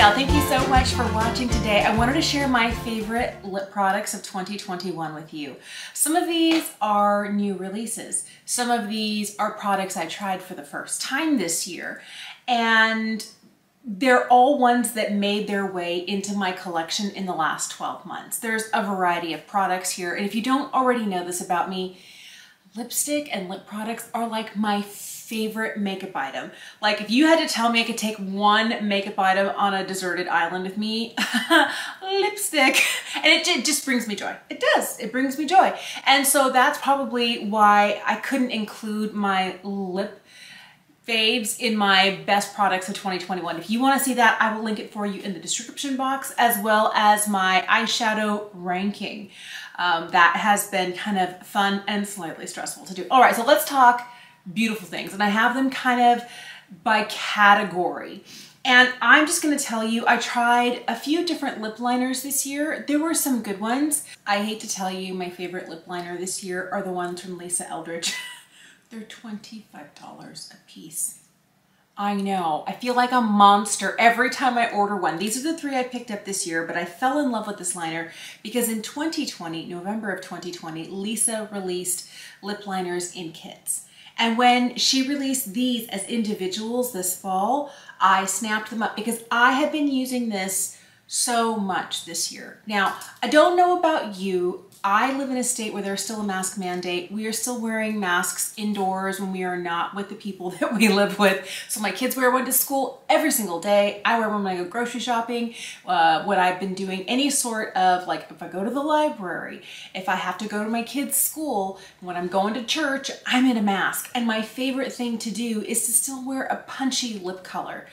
y'all, thank you so much for watching today. I wanted to share my favorite lip products of 2021 with you. Some of these are new releases. Some of these are products I tried for the first time this year. And they're all ones that made their way into my collection in the last 12 months. There's a variety of products here. And if you don't already know this about me, lipstick and lip products are like my makeup item. Like if you had to tell me I could take one makeup item on a deserted island with me, lipstick. And it, it just brings me joy. It does, it brings me joy. And so that's probably why I couldn't include my lip faves in my best products of 2021. If you want to see that, I will link it for you in the description box as well as my eyeshadow ranking. Um, that has been kind of fun and slightly stressful to do. All right, so let's talk beautiful things. And I have them kind of by category. And I'm just gonna tell you, I tried a few different lip liners this year. There were some good ones. I hate to tell you, my favorite lip liner this year are the ones from Lisa Eldridge. They're $25 a piece. I know, I feel like a monster every time I order one. These are the three I picked up this year, but I fell in love with this liner because in 2020, November of 2020, Lisa released lip liners in kits. And when she released these as individuals this fall, I snapped them up because I have been using this so much this year. Now, I don't know about you. I live in a state where there's still a mask mandate. We are still wearing masks indoors when we are not with the people that we live with. So my kids wear one to school every single day. I wear one when I go grocery shopping. Uh, what I've been doing, any sort of like if I go to the library, if I have to go to my kids' school, when I'm going to church, I'm in a mask. And my favorite thing to do is to still wear a punchy lip color.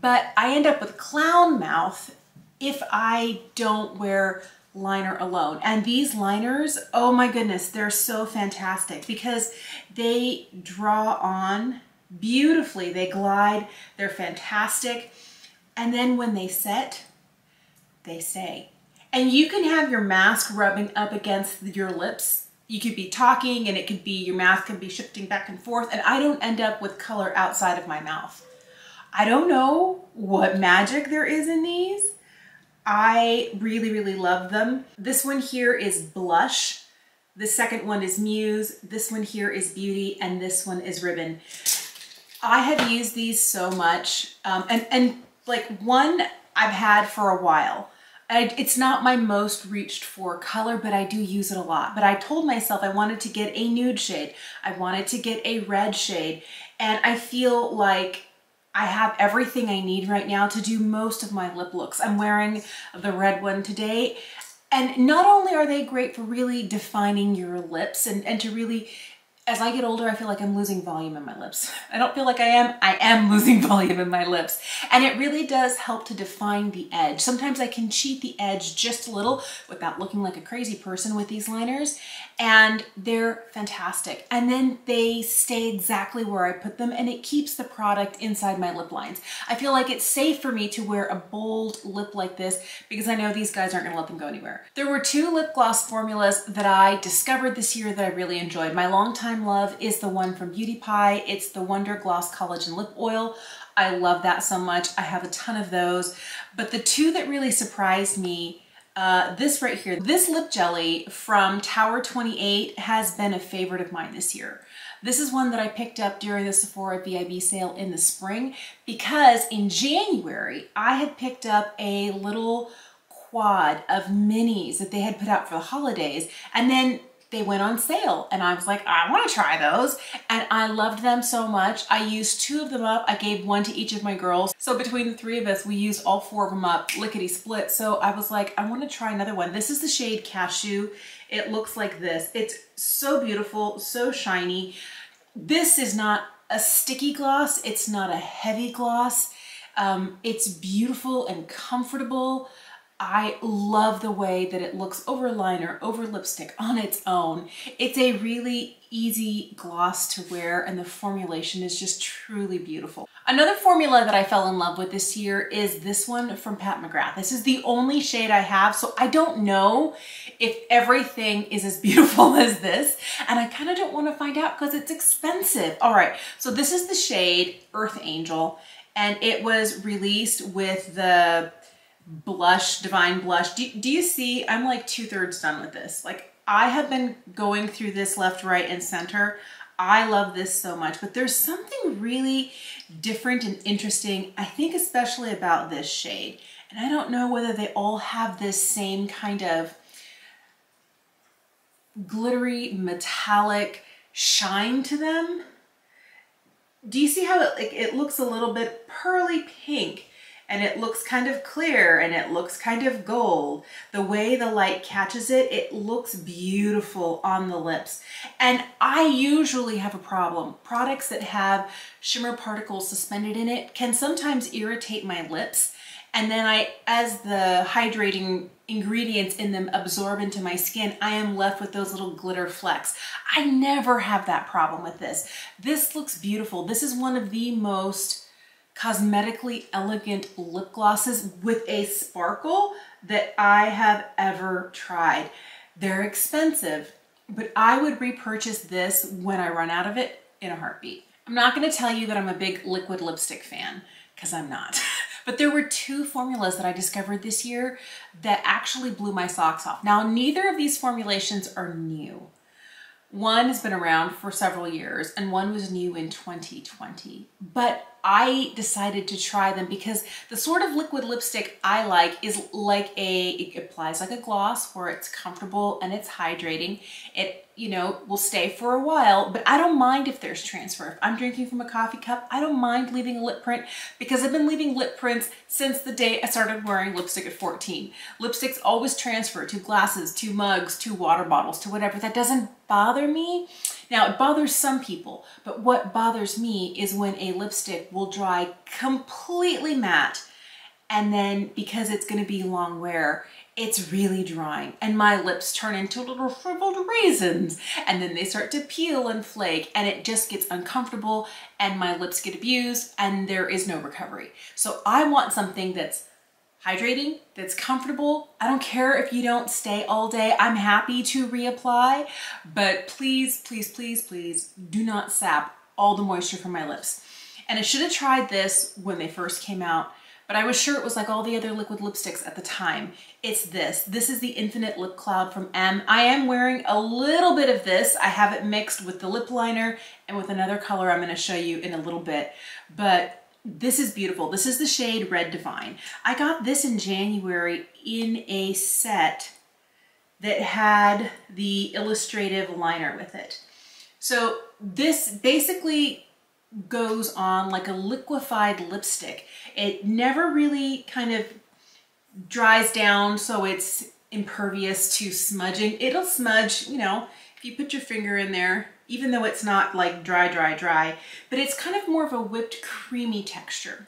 But I end up with clown mouth if I don't wear liner alone. And these liners, oh my goodness, they're so fantastic because they draw on beautifully. They glide, they're fantastic. And then when they set, they stay. And you can have your mask rubbing up against your lips. You could be talking and it could be, your mask could be shifting back and forth and I don't end up with color outside of my mouth. I don't know what magic there is in these, I really, really love them. This one here is Blush. The second one is Muse. This one here is Beauty. And this one is Ribbon. I have used these so much. Um, and, and like one I've had for a while. I, it's not my most reached for color, but I do use it a lot. But I told myself I wanted to get a nude shade. I wanted to get a red shade. And I feel like I have everything I need right now to do most of my lip looks. I'm wearing the red one today. And not only are they great for really defining your lips and, and to really as I get older, I feel like I'm losing volume in my lips. I don't feel like I am, I am losing volume in my lips. And it really does help to define the edge. Sometimes I can cheat the edge just a little without looking like a crazy person with these liners. And they're fantastic. And then they stay exactly where I put them and it keeps the product inside my lip lines. I feel like it's safe for me to wear a bold lip like this because I know these guys aren't gonna let them go anywhere. There were two lip gloss formulas that I discovered this year that I really enjoyed. My longtime time love is the one from Beauty Pie. It's the Wonder Gloss Collagen Lip Oil. I love that so much. I have a ton of those. But the two that really surprised me uh, this right here, this lip jelly from Tower 28 has been a favorite of mine this year. This is one that I picked up during the Sephora VIB sale in the spring because in January I had picked up a little quad of minis that they had put out for the holidays and then they went on sale and I was like, I want to try those. And I loved them so much. I used two of them up. I gave one to each of my girls. So between the three of us, we used all four of them up lickety split. So I was like, I want to try another one. This is the shade Cashew. It looks like this. It's so beautiful, so shiny. This is not a sticky gloss. It's not a heavy gloss. Um, it's beautiful and comfortable. I love the way that it looks over liner, over lipstick on its own. It's a really easy gloss to wear and the formulation is just truly beautiful. Another formula that I fell in love with this year is this one from Pat McGrath. This is the only shade I have, so I don't know if everything is as beautiful as this, and I kind of don't want to find out because it's expensive. All right, so this is the shade Earth Angel, and it was released with the blush, Divine Blush. Do, do you see, I'm like two thirds done with this. Like I have been going through this left, right, and center. I love this so much, but there's something really different and interesting, I think especially about this shade. And I don't know whether they all have this same kind of glittery, metallic shine to them. Do you see how it, it looks a little bit pearly pink and it looks kind of clear and it looks kind of gold. The way the light catches it, it looks beautiful on the lips. And I usually have a problem. Products that have shimmer particles suspended in it can sometimes irritate my lips and then I, as the hydrating ingredients in them absorb into my skin, I am left with those little glitter flecks. I never have that problem with this. This looks beautiful. This is one of the most cosmetically elegant lip glosses with a sparkle that I have ever tried. They're expensive, but I would repurchase this when I run out of it in a heartbeat. I'm not gonna tell you that I'm a big liquid lipstick fan, because I'm not. But there were two formulas that I discovered this year that actually blew my socks off. Now, neither of these formulations are new. One has been around for several years and one was new in 2020. But I decided to try them because the sort of liquid lipstick I like is like a, it applies like a gloss where it's comfortable and it's hydrating. It you know, will stay for a while, but I don't mind if there's transfer. If I'm drinking from a coffee cup, I don't mind leaving a lip print because I've been leaving lip prints since the day I started wearing lipstick at 14. Lipsticks always transfer to glasses, to mugs, to water bottles, to whatever. That doesn't bother me. Now, it bothers some people, but what bothers me is when a lipstick will dry completely matte and then because it's gonna be long wear, it's really drying and my lips turn into little shriveled raisins and then they start to peel and flake and it just gets uncomfortable and my lips get abused and there is no recovery. So I want something that's hydrating, that's comfortable. I don't care if you don't stay all day. I'm happy to reapply, but please, please, please, please do not sap all the moisture from my lips. And I should have tried this when they first came out but I was sure it was like all the other liquid lipsticks at the time. It's this. This is the Infinite Lip Cloud from EM. I am wearing a little bit of this. I have it mixed with the lip liner and with another color I'm gonna show you in a little bit. But this is beautiful. This is the shade Red Divine. I got this in January in a set that had the illustrative liner with it. So this basically goes on like a liquefied lipstick. It never really kind of dries down so it's impervious to smudging. It'll smudge, you know, if you put your finger in there, even though it's not like dry, dry, dry, but it's kind of more of a whipped creamy texture.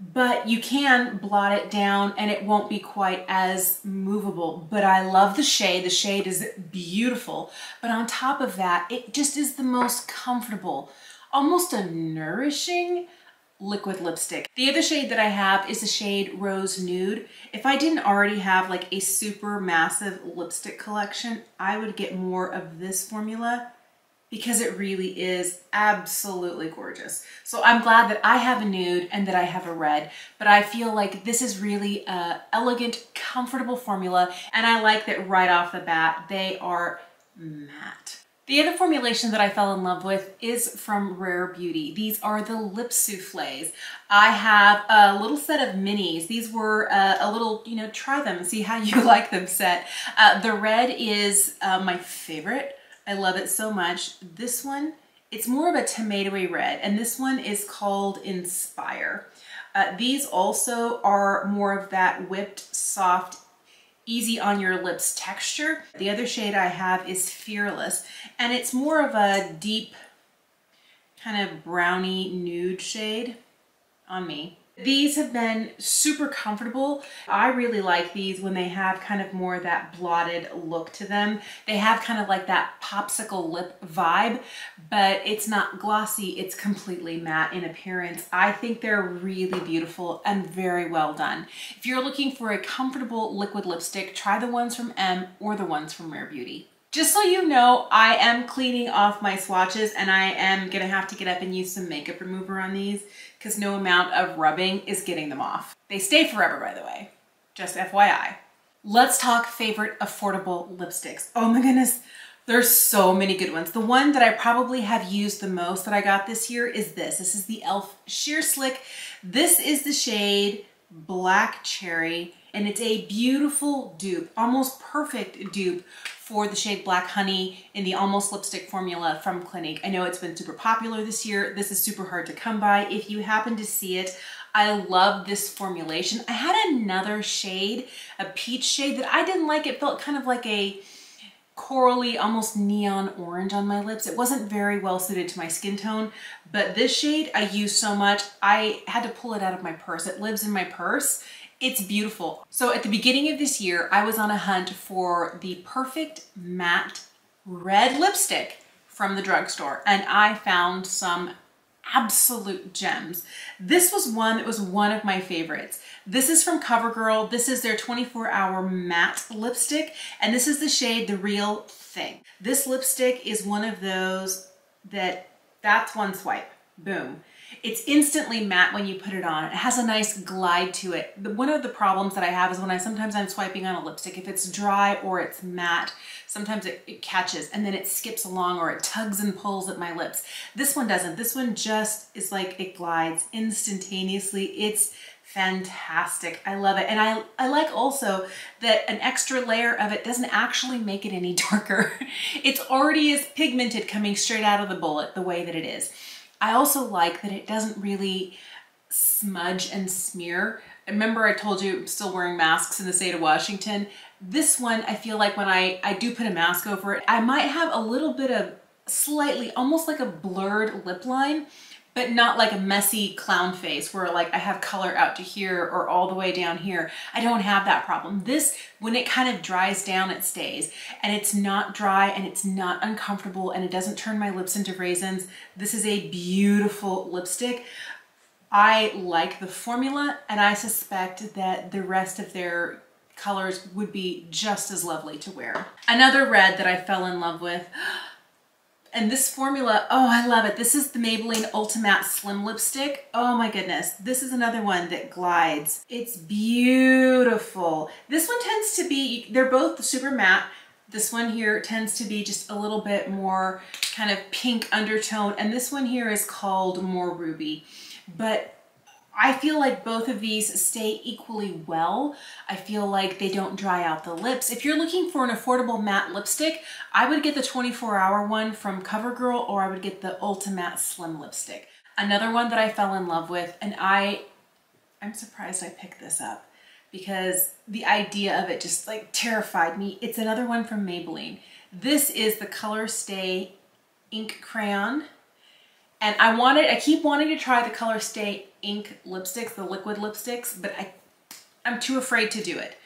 But you can blot it down and it won't be quite as movable. But I love the shade. The shade is beautiful. But on top of that, it just is the most comfortable almost a nourishing liquid lipstick. The other shade that I have is the shade Rose Nude. If I didn't already have like a super massive lipstick collection, I would get more of this formula because it really is absolutely gorgeous. So I'm glad that I have a nude and that I have a red, but I feel like this is really a elegant, comfortable formula, and I like that right off the bat, they are matte. The other formulation that I fell in love with is from Rare Beauty. These are the lip souffles. I have a little set of minis. These were uh, a little, you know, try them and see how you like them set. Uh, the red is uh, my favorite. I love it so much. This one, it's more of a tomatoey red, and this one is called Inspire. Uh, these also are more of that whipped, soft, easy on your lips texture. The other shade I have is Fearless, and it's more of a deep kind of brownie nude shade on me. These have been super comfortable. I really like these when they have kind of more that blotted look to them. They have kind of like that popsicle lip vibe, but it's not glossy. It's completely matte in appearance. I think they're really beautiful and very well done. If you're looking for a comfortable liquid lipstick, try the ones from EM or the ones from Rare Beauty. Just so you know, I am cleaning off my swatches and I am gonna have to get up and use some makeup remover on these because no amount of rubbing is getting them off. They stay forever, by the way, just FYI. Let's talk favorite affordable lipsticks. Oh my goodness, there's so many good ones. The one that I probably have used the most that I got this year is this. This is the e.l.f. Sheer Slick. This is the shade Black Cherry and it's a beautiful dupe, almost perfect dupe for the shade Black Honey in the Almost Lipstick formula from Clinique. I know it's been super popular this year. This is super hard to come by. If you happen to see it, I love this formulation. I had another shade, a peach shade that I didn't like. It felt kind of like a corally, almost neon orange on my lips. It wasn't very well suited to my skin tone, but this shade I use so much, I had to pull it out of my purse. It lives in my purse it's beautiful. So at the beginning of this year, I was on a hunt for the perfect matte red lipstick from the drugstore and I found some absolute gems. This was one that was one of my favorites. This is from CoverGirl. This is their 24 hour matte lipstick and this is the shade The Real Thing. This lipstick is one of those that that's one swipe, boom. It's instantly matte when you put it on. It has a nice glide to it. One of the problems that I have is when I sometimes I'm swiping on a lipstick, if it's dry or it's matte, sometimes it, it catches and then it skips along or it tugs and pulls at my lips. This one doesn't. This one just is like it glides instantaneously. It's fantastic. I love it. And I, I like also that an extra layer of it doesn't actually make it any darker. it's already as pigmented coming straight out of the bullet the way that it is. I also like that it doesn't really smudge and smear. Remember I told you I'm still wearing masks in the state of Washington. This one, I feel like when I, I do put a mask over it, I might have a little bit of slightly, almost like a blurred lip line, but not like a messy clown face where like I have color out to here or all the way down here. I don't have that problem. This, when it kind of dries down, it stays and it's not dry and it's not uncomfortable and it doesn't turn my lips into raisins. This is a beautiful lipstick. I like the formula and I suspect that the rest of their colors would be just as lovely to wear. Another red that I fell in love with and this formula, oh, I love it. This is the Maybelline Ultimate Slim Lipstick. Oh my goodness. This is another one that glides. It's beautiful. This one tends to be, they're both super matte. This one here tends to be just a little bit more kind of pink undertone. And this one here is called more ruby. But I feel like both of these stay equally well. I feel like they don't dry out the lips. If you're looking for an affordable matte lipstick, I would get the 24 hour one from CoverGirl or I would get the Ultimate Slim lipstick. Another one that I fell in love with and I, I'm surprised I picked this up because the idea of it just like terrified me. It's another one from Maybelline. This is the Color Stay Ink Crayon and I wanted, I keep wanting to try the Color Stay ink lipsticks, the liquid lipsticks, but I, I'm too afraid to do it.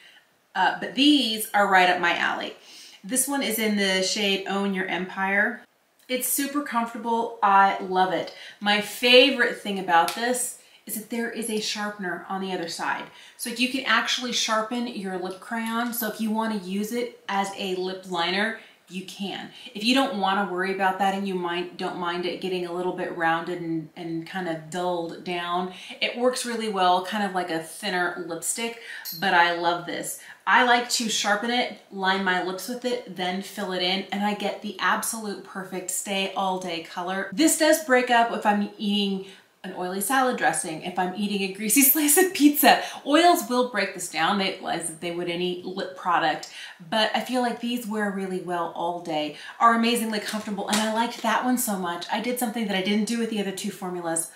Uh, but these are right up my alley. This one is in the shade Own Your Empire. It's super comfortable. I love it. My favorite thing about this is that there is a sharpener on the other side. So you can actually sharpen your lip crayon. So if you want to use it as a lip liner, you can. If you don't want to worry about that and you might don't mind it getting a little bit rounded and, and kind of dulled down, it works really well, kind of like a thinner lipstick, but I love this. I like to sharpen it, line my lips with it, then fill it in, and I get the absolute perfect stay all day color. This does break up if I'm eating an oily salad dressing, if I'm eating a greasy slice of pizza. Oils will break this down they, as they would any lip product, but I feel like these wear really well all day, are amazingly comfortable, and I liked that one so much. I did something that I didn't do with the other two formulas.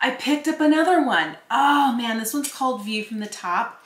I picked up another one. Oh man, this one's called View from the Top,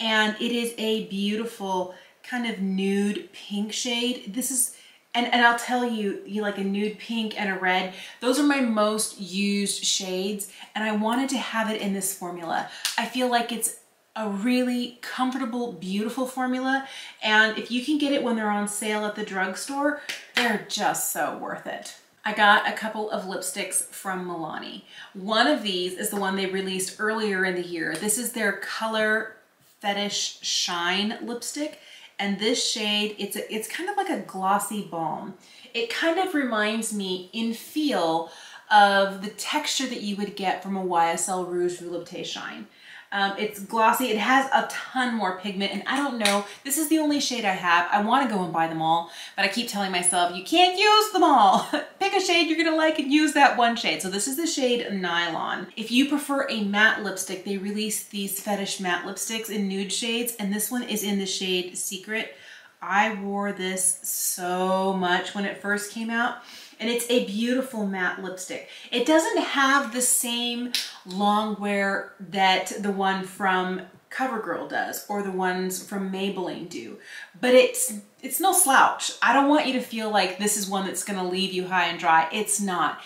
and it is a beautiful kind of nude pink shade. This is and, and I'll tell you, you like a nude pink and a red, those are my most used shades and I wanted to have it in this formula. I feel like it's a really comfortable, beautiful formula. And if you can get it when they're on sale at the drugstore, they're just so worth it. I got a couple of lipsticks from Milani. One of these is the one they released earlier in the year. This is their Color Fetish Shine lipstick. And this shade, it's, a, it's kind of like a glossy balm. It kind of reminds me in feel of the texture that you would get from a YSL Rouge Volupté Shine. Um, it's glossy. It has a ton more pigment and I don't know. This is the only shade I have. I want to go and buy them all, but I keep telling myself, you can't use them all. Pick a shade you're going to like and use that one shade. So this is the shade Nylon. If you prefer a matte lipstick, they release these Fetish matte lipsticks in nude shades and this one is in the shade Secret. I wore this so much when it first came out and it's a beautiful matte lipstick. It doesn't have the same long wear that the one from CoverGirl does or the ones from Maybelline do, but it's it's no slouch. I don't want you to feel like this is one that's gonna leave you high and dry. It's not.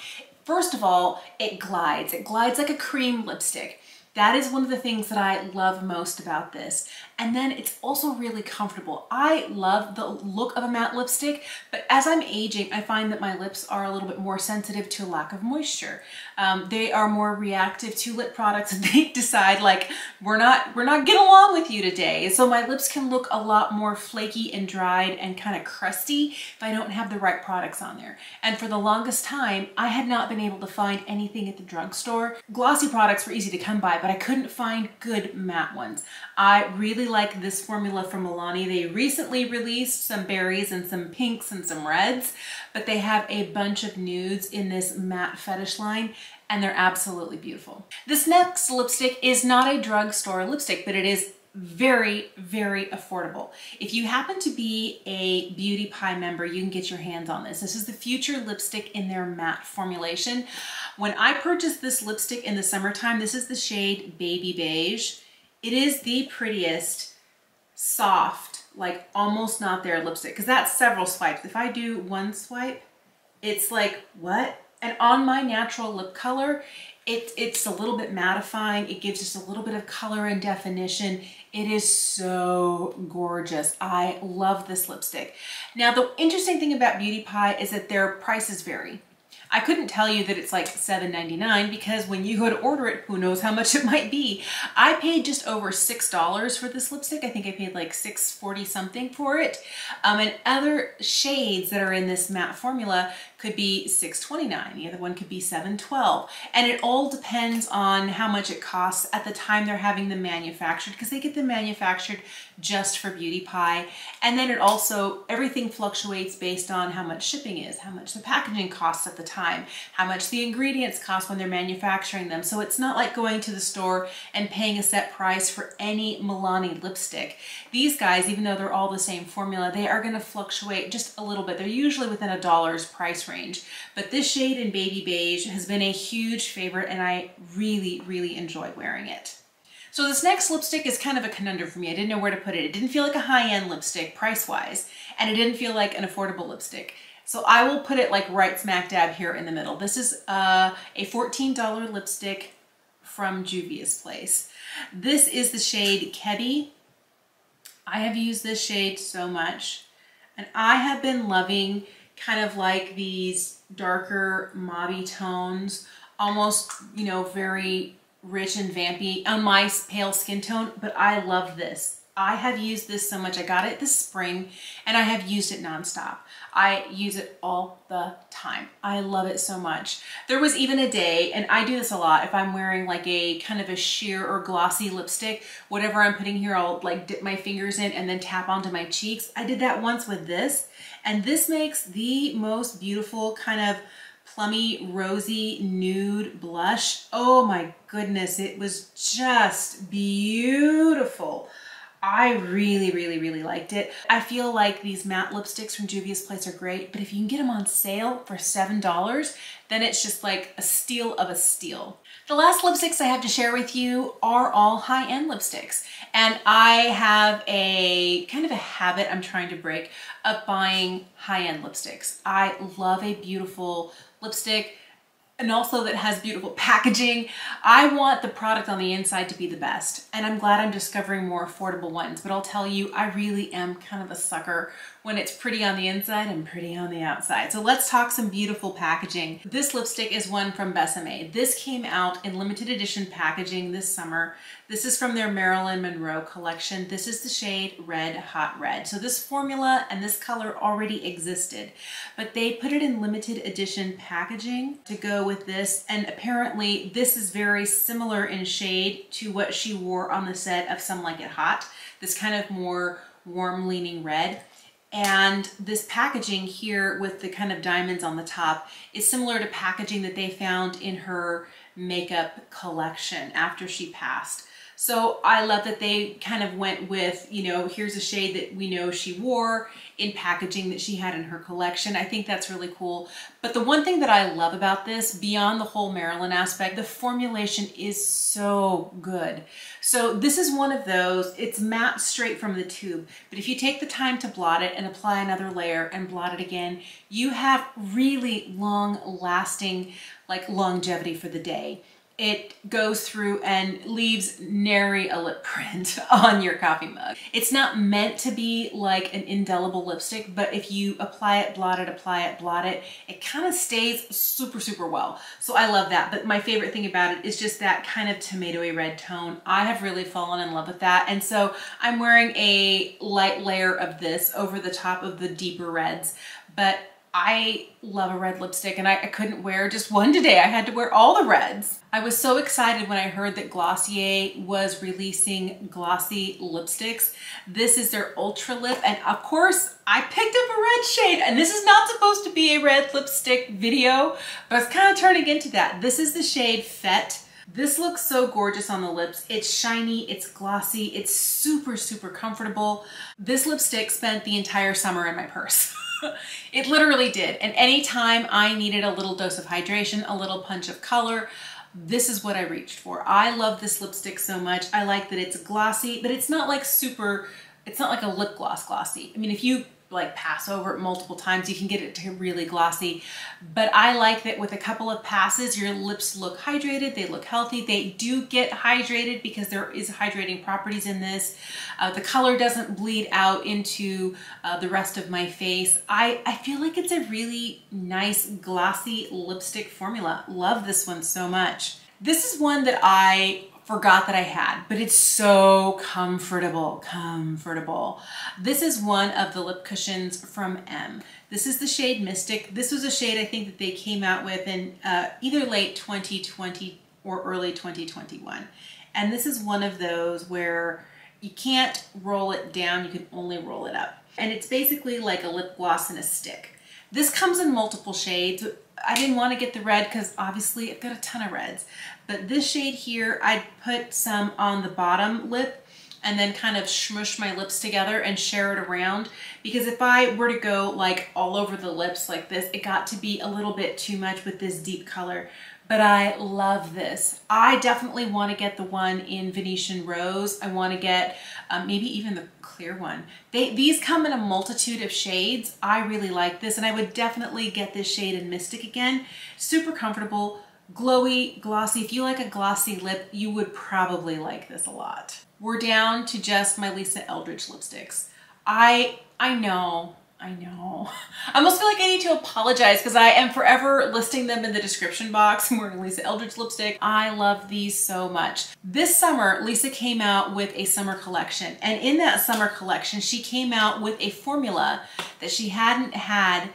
First of all, it glides. It glides like a cream lipstick. That is one of the things that I love most about this. And then it's also really comfortable. I love the look of a matte lipstick, but as I'm aging, I find that my lips are a little bit more sensitive to lack of moisture. Um, they are more reactive to lip products and they decide like, we're not, we're not getting along with you today. So my lips can look a lot more flaky and dried and kind of crusty if I don't have the right products on there. And for the longest time, I had not been able to find anything at the drugstore. Glossy products were easy to come by, but I couldn't find good matte ones. I really like this formula from Milani. They recently released some berries and some pinks and some reds, but they have a bunch of nudes in this matte fetish line and they're absolutely beautiful. This next lipstick is not a drugstore lipstick, but it is very, very affordable. If you happen to be a Beauty Pie member, you can get your hands on this. This is the Future lipstick in their matte formulation. When I purchased this lipstick in the summertime, this is the shade Baby Beige. It is the prettiest, soft, like almost not there lipstick, because that's several swipes. If I do one swipe, it's like, what? And on my natural lip color, it, it's a little bit mattifying. It gives just a little bit of color and definition. It is so gorgeous. I love this lipstick. Now, the interesting thing about Beauty Pie is that their prices vary. I couldn't tell you that it's like $7.99 because when you go to order it, who knows how much it might be. I paid just over $6 for this lipstick. I think I paid like $6.40 something for it. Um, and other shades that are in this matte formula could be $6.29. The other one could be $7.12. And it all depends on how much it costs at the time they're having them manufactured because they get them manufactured just for Beauty Pie. And then it also, everything fluctuates based on how much shipping is, how much the packaging costs at the time, how much the ingredients cost when they're manufacturing them. So it's not like going to the store and paying a set price for any Milani lipstick. These guys, even though they're all the same formula, they are gonna fluctuate just a little bit. They're usually within a dollar's price range. But this shade in Baby Beige has been a huge favorite and I really, really enjoy wearing it. So this next lipstick is kind of a conundrum for me. I didn't know where to put it. It didn't feel like a high-end lipstick price-wise, and it didn't feel like an affordable lipstick. So I will put it like right smack dab here in the middle. This is uh, a $14 lipstick from Juvia's Place. This is the shade Kebby. I have used this shade so much, and I have been loving kind of like these darker mauvey tones, almost, you know, very rich and vampy on my pale skin tone, but I love this. I have used this so much. I got it this spring and I have used it nonstop. I use it all the time. I love it so much. There was even a day, and I do this a lot, if I'm wearing like a kind of a sheer or glossy lipstick, whatever I'm putting here, I'll like dip my fingers in and then tap onto my cheeks. I did that once with this, and this makes the most beautiful kind of plummy, rosy, nude blush. Oh my goodness, it was just beautiful. I really, really, really liked it. I feel like these matte lipsticks from Juvia's Place are great, but if you can get them on sale for $7, then it's just like a steal of a steal. The last lipsticks I have to share with you are all high-end lipsticks. And I have a kind of a habit I'm trying to break of buying high-end lipsticks. I love a beautiful lipstick and also that has beautiful packaging. I want the product on the inside to be the best and I'm glad I'm discovering more affordable ones but I'll tell you I really am kind of a sucker when it's pretty on the inside and pretty on the outside. So let's talk some beautiful packaging. This lipstick is one from Besame. This came out in limited edition packaging this summer. This is from their Marilyn Monroe collection. This is the shade Red Hot Red. So this formula and this color already existed, but they put it in limited edition packaging to go with this. And apparently this is very similar in shade to what she wore on the set of Some Like It Hot. This kind of more warm leaning red. And this packaging here with the kind of diamonds on the top is similar to packaging that they found in her makeup collection after she passed. So I love that they kind of went with, you know, here's a shade that we know she wore in packaging that she had in her collection. I think that's really cool. But the one thing that I love about this, beyond the whole Marilyn aspect, the formulation is so good. So this is one of those, it's matte straight from the tube, but if you take the time to blot it and apply another layer and blot it again, you have really long lasting like longevity for the day it goes through and leaves nary a lip print on your coffee mug. It's not meant to be like an indelible lipstick, but if you apply it, blot it, apply it, blot it, it kind of stays super, super well. So I love that. But my favorite thing about it is just that kind of tomatoey red tone. I have really fallen in love with that. And so I'm wearing a light layer of this over the top of the deeper reds, but I love a red lipstick and I, I, couldn't wear just one today. I had to wear all the reds. I was so excited when I heard that Glossier was releasing glossy lipsticks. This is their Ultra Lip and of course I picked up a red shade and this is not supposed to be a red lipstick video, but it's kind of turning into that. This is the shade Fete. This looks so gorgeous on the lips. It's shiny, it's glossy, it's super, super comfortable. This lipstick spent the entire summer in my purse. it literally did. And anytime I needed a little dose of hydration, a little punch of color, this is what I reached for. I love this lipstick so much. I like that it's glossy, but it's not like super, it's not like a lip gloss glossy. I mean, if you like pass over it multiple times, you can get it to really glossy. But I like that with a couple of passes, your lips look hydrated, they look healthy. They do get hydrated because there is hydrating properties in this. Uh, the color doesn't bleed out into uh, the rest of my face. I, I feel like it's a really nice glossy lipstick formula. Love this one so much. This is one that I forgot that I had, but it's so comfortable, comfortable. This is one of the lip cushions from EM. This is the shade Mystic. This was a shade I think that they came out with in uh, either late 2020 or early 2021. And this is one of those where you can't roll it down, you can only roll it up. And it's basically like a lip gloss in a stick. This comes in multiple shades. I didn't want to get the red because obviously I've got a ton of reds. But this shade here, I'd put some on the bottom lip and then kind of smush my lips together and share it around. Because if I were to go like all over the lips like this, it got to be a little bit too much with this deep color but I love this. I definitely want to get the one in Venetian Rose. I want to get um, maybe even the clear one. They, these come in a multitude of shades. I really like this and I would definitely get this shade in Mystic again. Super comfortable, glowy, glossy. If you like a glossy lip, you would probably like this a lot. We're down to just my Lisa Eldridge lipsticks. I, I know I know. I almost feel like I need to apologize because I am forever listing them in the description box. I'm wearing Lisa Eldridge lipstick. I love these so much. This summer, Lisa came out with a summer collection. And in that summer collection, she came out with a formula that she hadn't had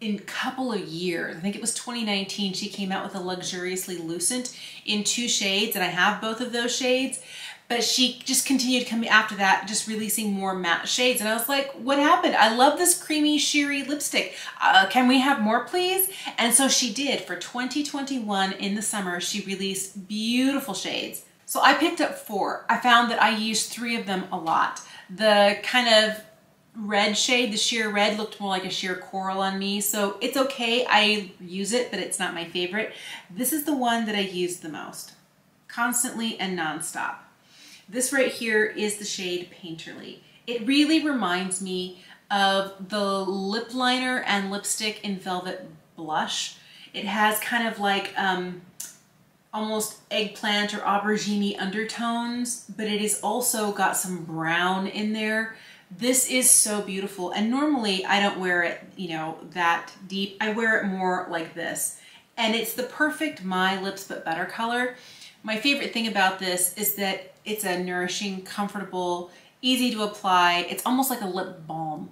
in couple of years. I think it was 2019, she came out with a Luxuriously Lucent in two shades, and I have both of those shades but she just continued coming after that, just releasing more matte shades. And I was like, what happened? I love this creamy, sheery lipstick. Uh, can we have more, please? And so she did. For 2021 in the summer, she released beautiful shades. So I picked up four. I found that I used three of them a lot. The kind of red shade, the sheer red, looked more like a sheer coral on me. So it's okay. I use it, but it's not my favorite. This is the one that I use the most. Constantly and nonstop. This right here is the shade Painterly. It really reminds me of the lip liner and lipstick in Velvet Blush. It has kind of like um, almost eggplant or aubergine undertones, but it has also got some brown in there. This is so beautiful. And normally I don't wear it, you know, that deep. I wear it more like this. And it's the perfect My Lips But Better color. My favorite thing about this is that it's a nourishing, comfortable, easy to apply. It's almost like a lip balm.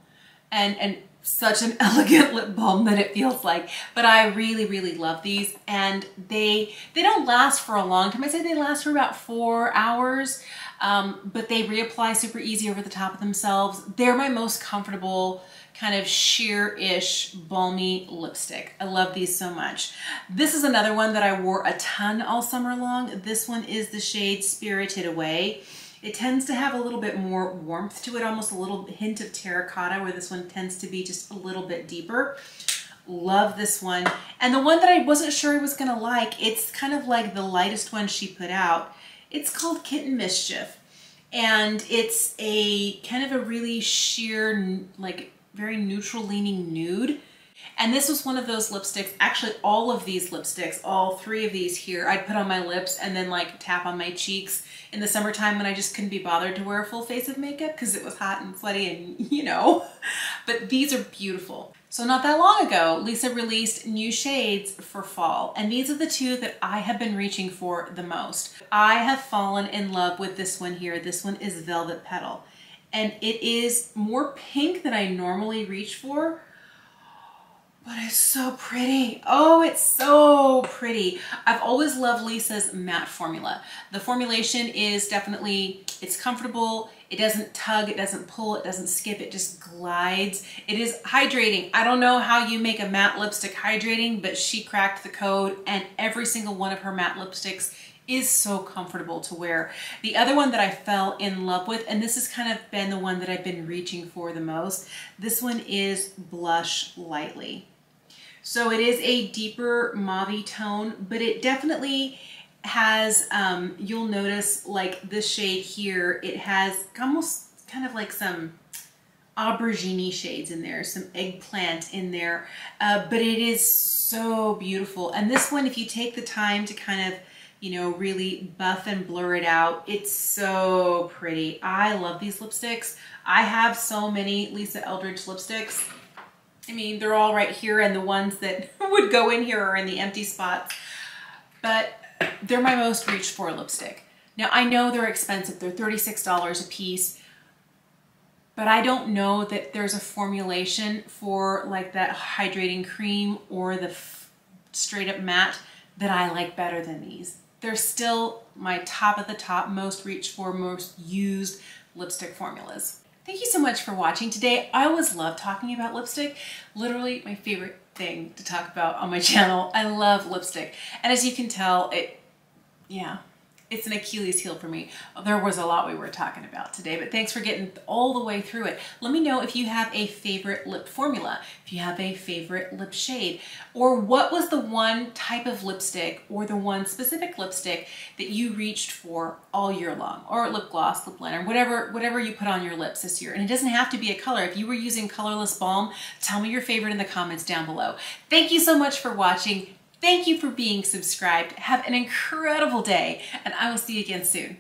And, and such an elegant lip balm that it feels like. But I really, really love these and they they don't last for a long time. I say they last for about four hours, um, but they reapply super easy over the top of themselves. They're my most comfortable kind of sheer-ish balmy lipstick. I love these so much. This is another one that I wore a ton all summer long. This one is the shade Spirited Away. It tends to have a little bit more warmth to it, almost a little hint of terracotta, where this one tends to be just a little bit deeper. Love this one. And the one that I wasn't sure I was gonna like, it's kind of like the lightest one she put out. It's called Kitten Mischief. And it's a kind of a really sheer, like very neutral leaning nude. And this was one of those lipsticks, actually all of these lipsticks, all three of these here, I'd put on my lips and then like tap on my cheeks in the summertime when I just couldn't be bothered to wear a full face of makeup because it was hot and sweaty and you know, but these are beautiful. So not that long ago, Lisa released new shades for fall, and these are the two that I have been reaching for the most. I have fallen in love with this one here. This one is Velvet Petal, and it is more pink than I normally reach for, but it's so pretty. Oh, it's so pretty. I've always loved Lisa's matte formula. The formulation is definitely, it's comfortable. It doesn't tug, it doesn't pull, it doesn't skip, it just glides. It is hydrating. I don't know how you make a matte lipstick hydrating, but she cracked the code and every single one of her matte lipsticks is so comfortable to wear. The other one that I fell in love with, and this has kind of been the one that I've been reaching for the most, this one is Blush Lightly. So it is a deeper mauve tone, but it definitely has, um, you'll notice like this shade here, it has almost kind of like some aubergine shades in there, some eggplant in there, uh, but it is so beautiful. And this one, if you take the time to kind of, you know, really buff and blur it out, it's so pretty. I love these lipsticks. I have so many Lisa Eldridge lipsticks. I mean, they're all right here and the ones that would go in here are in the empty spots, but they're my most reached for lipstick. Now I know they're expensive, they're $36 a piece, but I don't know that there's a formulation for like that hydrating cream or the straight up matte that I like better than these. They're still my top of the top, most reached for, most used lipstick formulas. Thank you so much for watching today. I always love talking about lipstick. Literally my favorite thing to talk about on my channel. I love lipstick. And as you can tell, it, yeah, it's an Achilles heel for me. There was a lot we were talking about today, but thanks for getting all the way through it. Let me know if you have a favorite lip formula, if you have a favorite lip shade, or what was the one type of lipstick or the one specific lipstick that you reached for all year long, or lip gloss, lip liner, whatever, whatever you put on your lips this year. And it doesn't have to be a color. If you were using colorless balm, tell me your favorite in the comments down below. Thank you so much for watching. Thank you for being subscribed. Have an incredible day, and I will see you again soon.